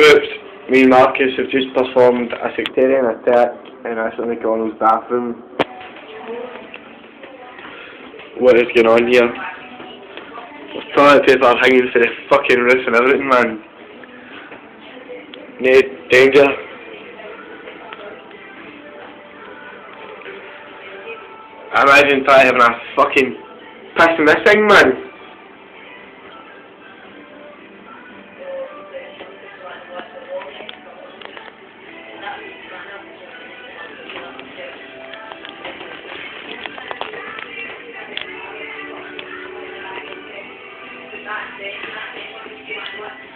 Oops, me and Marcus have just performed a sectarian attack in a McDonald's bathroom. What is going on here? There's toilet paper hanging for the fucking roof and everything, man. Need danger. I imagine trying having a fucking piss in this thing, man. Thank you.